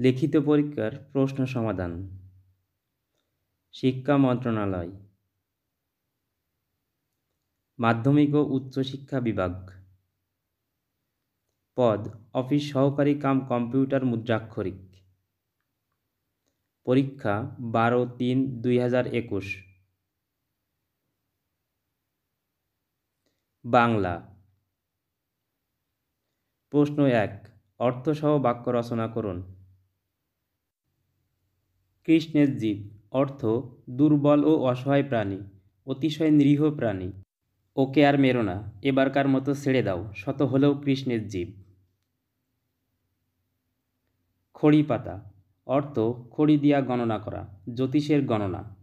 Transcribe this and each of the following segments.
লিখিত পরীক্ষার প্রশ্ন সমাধান। শিক্ষা মন্ত্রণালয়। মাধ্যমিক ও উচ্চশিক্ষা বিভাগ। পদ, অফিস সহকারী কাম কম্পিউটার মুদ্রাক্ষরিক। পরীক্ষা বারো তিন দুই হাজার একুশ। বাংলা। প্রশ্ন এক, অর্থসহ বাক্য রচনা করুন। কৃষ্ণের জীব, অর্থ, দুর্বল ও অসহায় প্রাণী, অতিশয় নিরীহ প্রাণী। ওকে আর মেরো না, এবারকার মতো ছেড়ে দাও, শত হলেও কৃষ্ণের জীব। খড়ি পাতা অর্থ, খড়ি দিয়া গণনা করা, জ্যোতিষের গণনা।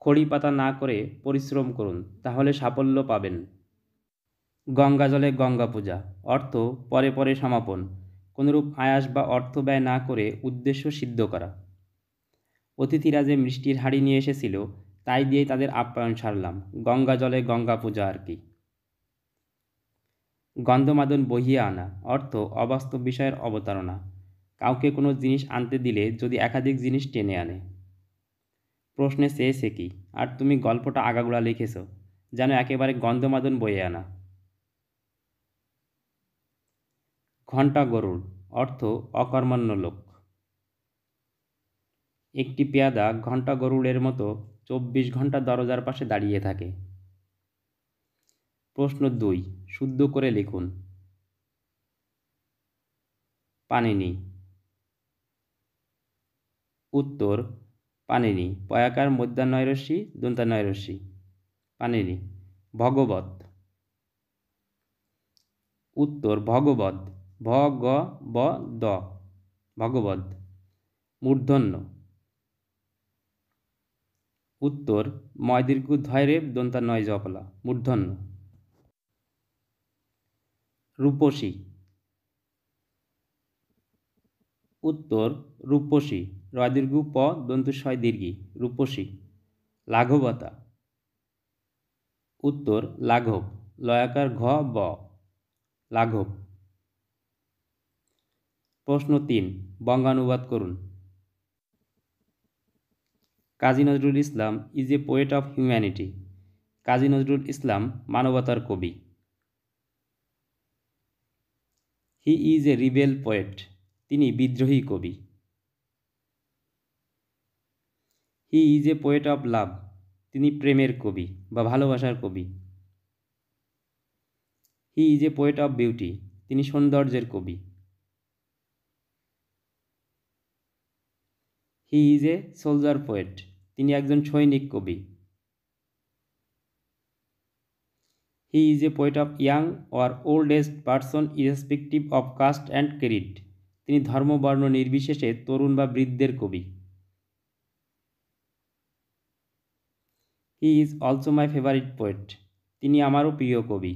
খড়ি পাতা না করে পরিশ্রম করুন, তাহলে সাফল্য পাবেন। গঙ্গা জলে গঙ্গা পূজা, অর্থ, পরে পরে সমাপন। কোনরূপ আয়াস বা অর্থ ব্যয় না করে উদ্দেশ্য সিদ্ধ করা। অতিথিরা যে মিষ্টির হাড়ি নিয়ে এসেছিল, তাই দিয়েই তাদের আপ্যায়ন সারলাম, গঙ্গা জলে গঙ্গা পূজা আর কি। গন্ধমাদন বহিয়া আনা, অর্থ অবাস্তব বিষয়ের অবতারণা। কাউকে কোনো জিনিস আনতে দিলে যদি একাধিক জিনিস টেনে আনে। প্রশ্নে চেয়েছে কি, আর তুমি গল্পটা আগাগোড়া লিখেছ, যেন একেবারে গন্ধমাদন বয়ে আনা। ঘণ্টা গরুড়, অর্থ অকর্মণ্য লোক। একটি পেয়াদা ঘণ্টা গরুড়ের মতো চব্বিশ ঘণ্টা দরজার পাশে দাঁড়িয়ে থাকে। প্রশ্ন দুই, শুদ্ধ করে লিখুন। পানিনি উত্তর পানিনি পয়াকার মধ্যান্নয়রশ্মি দন্তান্নয়রশ্মি পানিনি ভগবত উত্তর ভগবত ভ গ ব দ ভগবত মূর্ধন্য। উত্তর ময় দীর্ঘ ধৈরেব দন্তা নয় জপলা। মূর্ধন্য। রূপসী। উত্তর, রূপসী। রয় প দন্তুস্বয় দীর্ঘী। রূপসী। লাঘবতা। উত্তর, লাঘব। লয়াকার ঘ, ব। লাঘব। প্রশ্ন তিন, বঙ্গানুবাদ করুন। Kazi Nazrul Islam is a poet of humanity Kazi Nazrul Islam মানবতার কবি। He is a rebel poet তিনি বিদ্রোহী কবি। He is a poet of love তিনি প্রেমের কবি বা ভালোবাসার কবি। He is a poet of beauty তিনি সৌন্দর্যের কবি। He is a soldier poet তিনি একজন সৈনিক কবি। He is a poet of young or old age person irrespective of caste and credit তিনি ধর্মবর্ণ নির্বিশেষে তরুণ বা বৃদ্ধের কবি। He is also my favourite poet তিনি আমারও প্রিয় কবি।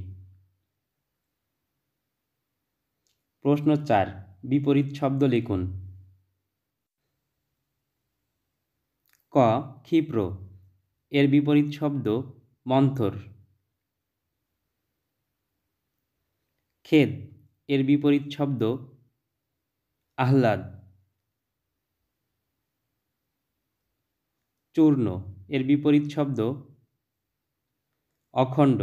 প্রশ্ন চার, বিপরীত শব্দ লিখুন। ক, ক্ষিপ্র। এর বিপরীত শব্দ মন্থর। খেদ। এর বিপরীত শব্দ আহ্লাদ। চূর্ণ। এর বিপরীত শব্দ অখণ্ড।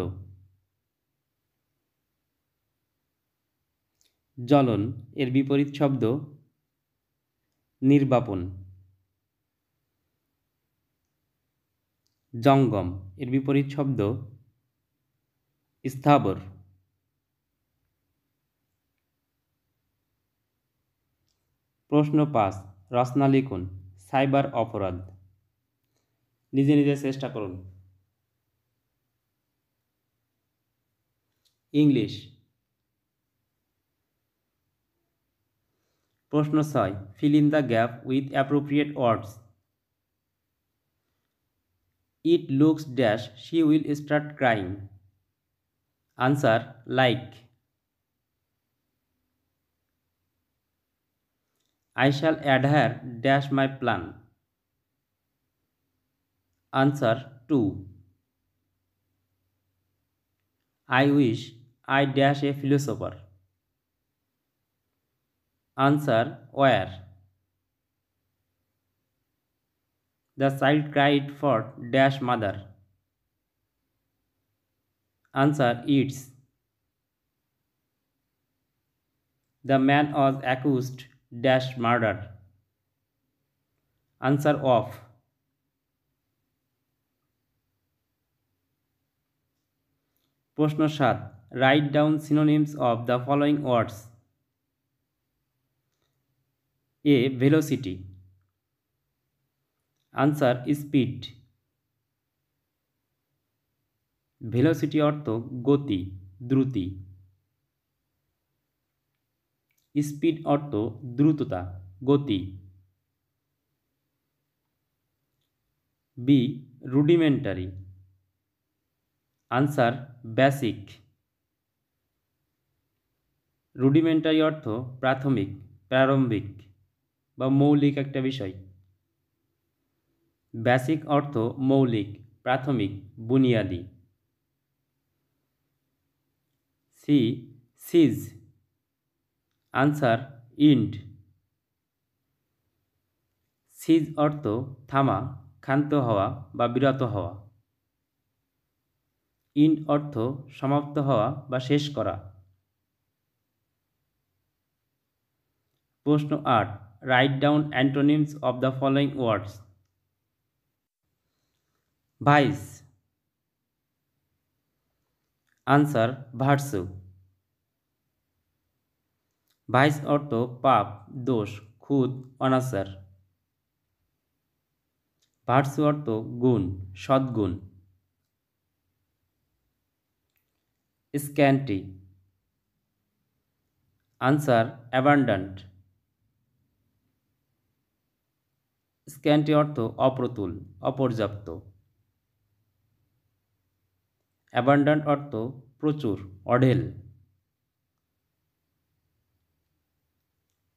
জ্বলন। এর বিপরীত শব্দ নির্বাপন। জঙ্গম। এর বিপরীত শব্দ স্থাবর। প্রশ্ন পাঁচ রচনা লিখুন সাইবার অপরাধ। নিজে নিজে চেষ্টা করুন। ইংলিশ। প্রশ্ন ছয়, fill in the gap with appropriate words. it looks dash she will start crying. Answer like. I shall adhere dash my plan. Answer to i wish i dash a philosopher. Answer where? the child cried for dash mother answer it's the man was accused dash murder answer of প্রশ্ন সাত write down synonyms of the following words a velocity Answer speed velocity অর্থ গতি, দ্রুতি। Speed অর্থ দ্রুততা, গতি। B rudimentary answer basic rudimentary অর্থ প্রাথমিক, প্রারম্ভিক বা মৌলিক একটা বিষয়। বেসিক অর্থ মৌলিক, প্রাথমিক, বুনিয়াদি। C cease. Answer end cease অর্থ থামা, ক্ষান্ত হওয়া বা বিরত হওয়া। ইন্ড অর্থ সমাপ্ত হওয়া বা শেষ করা। প্রশ্ন আট, write down antonyms of the following words. Vice answer, virtue. Vice অর্থ পাপ, দোষ, খুদ, অনাচার। ভার্সু অর্থ গুণ, সদ্গুণ। স্ক্যান্টি। Answer, abundant. স্ক্যান্টি অর্থ অপ্রতুল, অপর্যাপ্ত। অ্যাবান্ডান্ট অর্থ প্রচুর, অঢেল।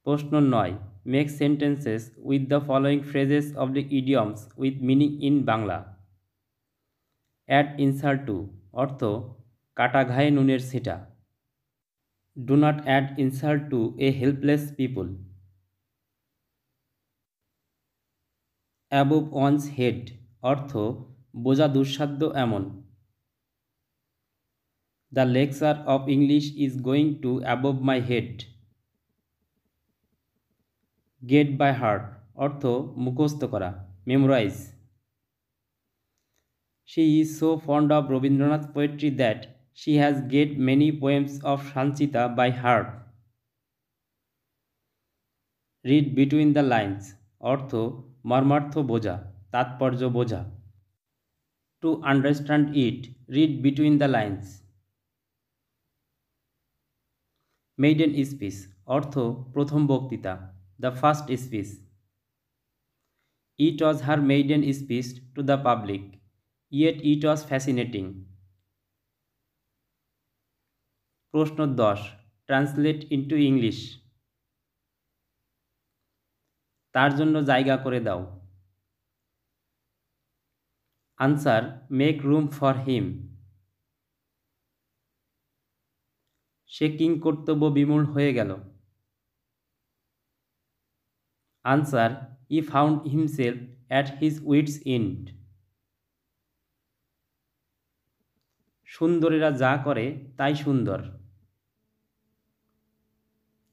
প্রশ্ন নয় make sentences with the following phrases of the idioms with meaning in Bangla. Add insult to অর্থ কাটা ঘায়ে নুনের ছিটা। Do not add insult to a helpless people above one's head অর্থ বোঝা দুঃসাধ্য এমন। The lecture of English is going to above my head get by heart অর্থ মুখস্থ করা। Memorise she is so fond of Rabindranath poetry that she has get many poems of Sanchita by heart read between the lines অর্থ মর্মার্থ বোঝা, তাৎপর্য বোঝা। To understand it read between the lines maiden speech অর্থ প্রথম বক্তৃতা the first speech it was her maiden speech to the public yet it was fascinating প্রশ্ন দশ ট্রান্সলেট ইন্টু ইংলিশ তার জন্য জায়গা করে দাও। Answer make room for him সে কিং কর্তব্য বিমূল হয়ে গেল। Answer, he found himself at his wits end সুন্দরীরা যা করে তাই সুন্দর।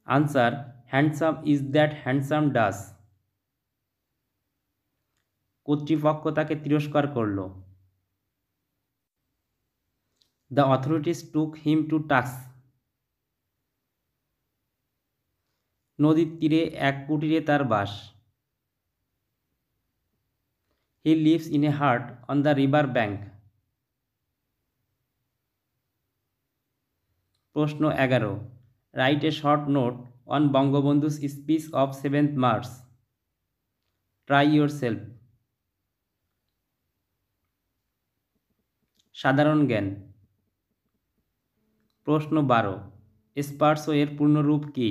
Answer, handsome is that handsome does. কর্তৃপক্ষ তাকে তিরস্কার করল। The authorities took him to tax নদীর তীরে এক কুটিরে তার বাস। He lives in a hut on the river bank প্রশ্ন এগারো। Write a short note on Bangabandhu's speech of seventh March try yourself সাধারণ জ্ঞান। প্রশ্ন বারো। স্পার্সো এর পূর্ণরূপ কী?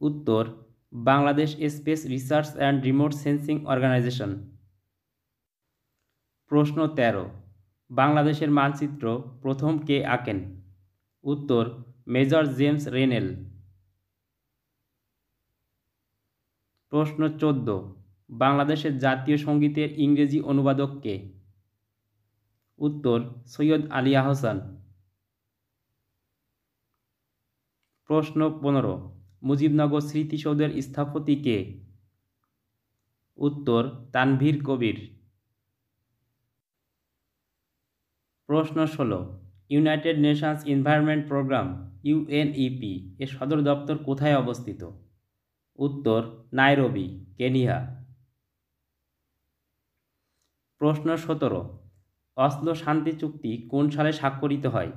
উত্তর, Bangladesh space research and remote sensing organisation. প্রশ্ন তেরো, বাংলাদেশের মানচিত্র প্রথম কে আঁকেন? উত্তর, মেজর জেমস রেনেল। প্রশ্ন চোদ্দ, বাংলাদেশের জাতীয় সঙ্গীতের ইংরেজি অনুবাদক কে? উত্তর, সৈয়দ আলী আহসান। প্রশ্ন পনেরো মুজিবনগর স্মৃতিসৌধের স্থপতি কে উত্তর, তানভীর কবির। প্রশ্ন ষোলো, United Nations Environment Programme UNEP এর সদর দপ্তর কোথায় অবস্থিত? উত্তর, নাইরবি, কেনিয়া। প্রশ্ন সতেরো, অসলো শান্তি চুক্তি কোন সালে স্বাক্ষরিত হয়?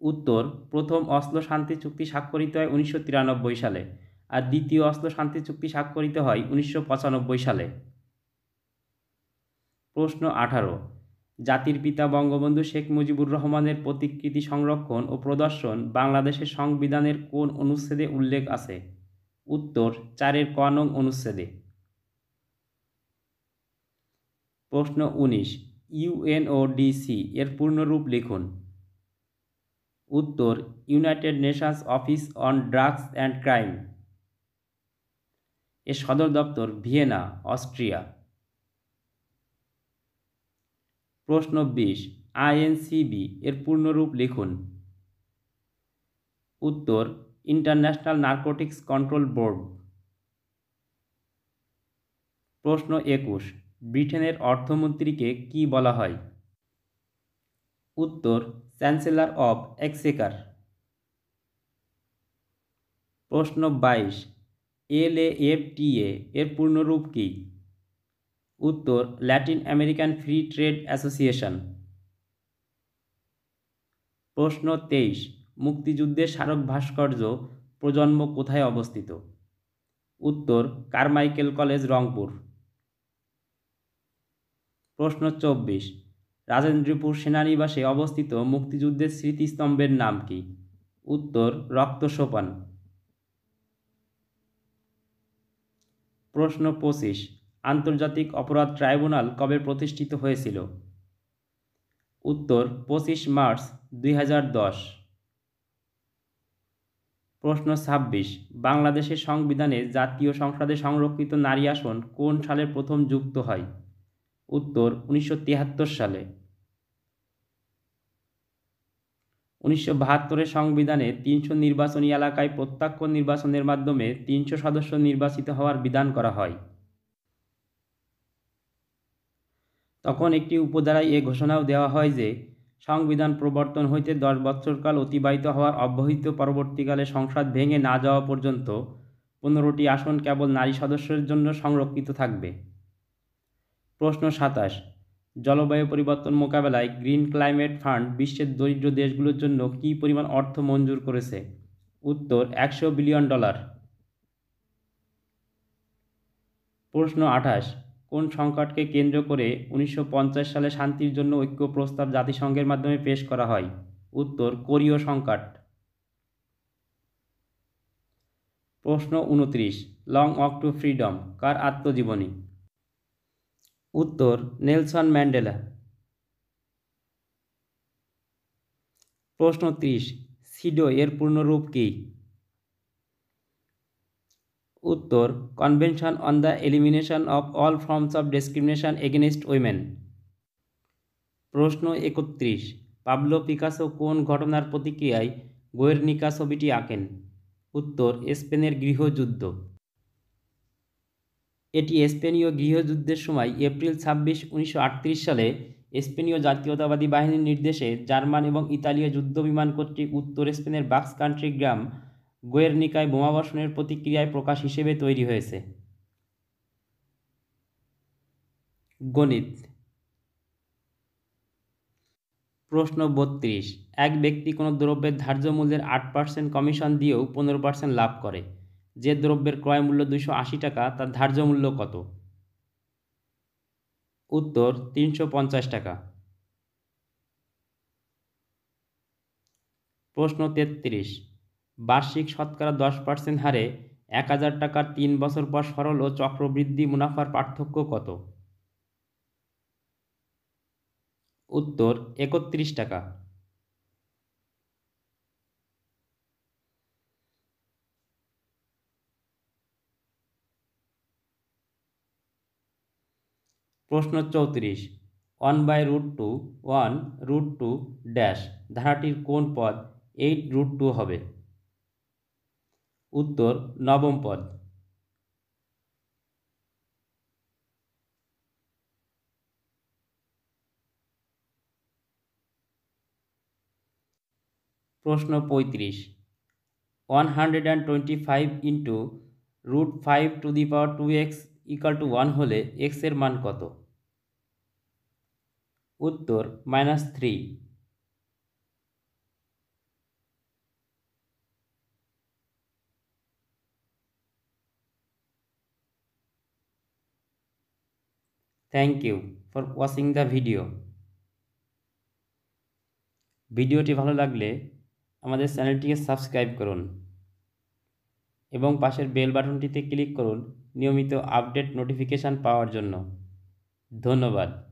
উত্তর, প্রথম অসলো শান্তি চুক্তি স্বাক্ষরিত হয় উনিশশো তিরানব্বই সালে আর দ্বিতীয় অসলো শান্তি চুক্তি স্বাক্ষরিত হয় উনিশশো পঁচানব্বই সালে। প্রশ্ন আঠারো। জাতির পিতা বঙ্গবন্ধু শেখ মুজিবুর রহমানের প্রতিকৃতি সংরক্ষণ ও প্রদর্শন বাংলাদেশের সংবিধানের কোন অনুচ্ছেদে উল্লেখ আছে? উত্তর, চারের ক নং অনুচ্ছেদে। প্রশ্ন উনিশ। ইউএনওডিসি এর পূর্ণরূপ লিখুন। উত্তর, United Nations Office on Drugs and Crime এর সদর দপ্তর ভিয়েনা, অস্ট্রিয়া। প্রশ্ন বিশ, আইএনসিবি এর পূর্ণরূপ লিখুন। উত্তর, ইন্টারন্যাশনাল নার্কোটিক্স কন্ট্রোল বোর্ড প্রশ্ন একুশ, ব্রিটেনের অর্থমন্ত্রীকে কি বলা হয় উত্তর চ্যান্সেলর অব এক্সেকার। প্রশ্ন বাইশ, এল এফ টি এর পূর্ণরূপ কী? উত্তর, Latin American Free Trade Association. প্রশ্ন তেইশ মুক্তিযুদ্ধের স্মারক ভাস্কর্য প্রজন্ম কোথায় অবস্থিত? উত্তর, কারমাইকেল কলেজ রংপুর। প্রশ্ন চব্বিশ রাজেন্দ্রপুর সেনানিবাসে অবস্থিত মুক্তিযুদ্ধের স্মৃতিস্তম্ভের নাম কি? উত্তর রক্তসোপান প্রশ্ন পঁচিশ, আন্তর্জাতিক অপরাধ ট্রাইব্যুনাল কবে প্রতিষ্ঠিত হয়েছিল? উত্তর, পঁচিশ মার্চ দুই হাজার দশ। প্রশ্ন ছাব্বিশ, বাংলাদেশের সংবিধানে জাতীয় সংসদে সংরক্ষিত নারী আসন কোন সালে প্রথম যুক্ত হয়? উত্তর উনিশশো সালে। উনিশশো বাহাত্তরের সংবিধানে তিনশো নির্বাচনী এলাকায় প্রত্যক্ষ নির্বাচনের মাধ্যমে তিনশো সদস্য নির্বাচিত হওয়ার বিধান করা হয়। তখন একটি উপধারায় এ ঘোষণাও দেওয়া হয় যে, সংবিধান প্রবর্তন হইতে দশ বৎসরকাল অতিবাহিত হওয়ার অব্যাহত পরবর্তীকালে সংসদ ভেঙে না যাওয়া পর্যন্ত পনেরোটি আসন কেবল নারী সদস্যের জন্য সংরক্ষিত থাকবে। প্রশ্ন সাতাশ। জলবায়ু পরিবর্তন মোকাবেলায় গ্রিন ক্লাইমেট ফান্ড বিশ্বের দরিদ্র দেশগুলোর জন্য কী পরিমাণ অর্থ মঞ্জুর করেছে? উত্তর, একশো বিলিয়ন ডলার। প্রশ্ন আঠাশ, কোন সংকটকে কেন্দ্র করে উনিশশো পঞ্চাশ সালে শান্তির জন্য ঐক্য প্রস্তাব জাতিসংঘের মাধ্যমে পেশ করা হয়? উত্তর, কোরীয় সংকট। প্রশ্ন উনত্রিশ, লং অক টু ফ্রিডম, কার আত্মজীবনী? উত্তর, নেলসন ম্যান্ডেলা। প্রশ্ন ত্রিশ, সিডো এর পূর্ণরূপ কী? উত্তর Convention on the Elimination of All Forms of Discrimination Against Women প্রশ্ন একত্রিশ, পাবলো পিকাসো কোন ঘটনার প্রতিক্রিয়ায় গোয়েরনিকা ছবিটি আঁকেন? উত্তর, স্পেনের গৃহযুদ্ধ। এটি স্পেনীয় গৃহযুদ্ধের সময় এপ্রিল ছাব্বিশ, উনিশশো সালে স্পেনীয় জাতীয়তাবাদী বাহিনীর নির্দেশে জার্মান এবং ইতালীয় যুদ্ধবিমান কর্তৃক উত্তর স্পেনের বাক্স কান্ট্রি গ্রাম গোয়েরনিকায় বোমাবর্ষণের প্রতিক্রিয়ায় প্রকাশ হিসেবে তৈরি হয়েছে। গণিত প্রশ্ন বত্রিশ, এক ব্যক্তি কোনো দ্রব্যের ধার্য মূল্যের আট পার্সেন্ট কমিশন দিয়েও পনেরো পার্সেন্ট লাভ করে। যে দ্রব্যের ক্রয় মূল্য দুশো আশি টাকা, তার ধার্য মূল্য কত? উত্তর, তিনশো পঞ্চাশ টাকা। প্রশ্ন তেত্রিশ। বার্ষিক শতকরা দশ পার্সেন্ট হারে এক হাজার টাকার তিন বছর পর সরল ও চক্রবৃদ্ধি মুনাফার পার্থক্য কত? উত্তর, একত্রিশ টাকা। প্রশ্ন চৌত্রিশ। One by root two one root two dash ধারাটির কোন পদ? এইট রুট টু হবে। উত্তর, নবম পদ। প্রশ্ন পঁয়ত্রিশ। One hundred and twenty five into root five to the power to x equal to one হলে এক্সের মান কত? উত্তর minus three thank you for watching the video ভিডিওটি ভালো লাগলে আমাদের চ্যানেলটিকে সাবস্ক্রাইব করুন এবং পাশের বেল বাটনটিতে ক্লিক করুন নিয়মিত আপডেট নোটিফিকেশান পাওয়ার জন্য। ধন্যবাদ।